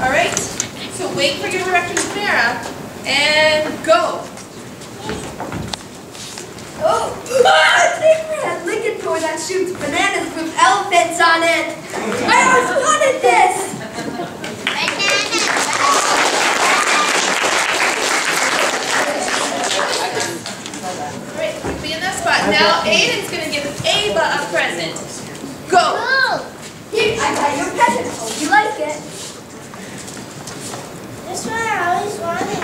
All right, so wait for your director, Samara, and go. Oh, ah, take me a Lincoln toy that shoots bananas with elephants on it. I always wanted this. All right, quickly in that spot. Now Aiden's gonna give Ava a present. Go. Here, I got your present. Hope you like it. This one I always wanted.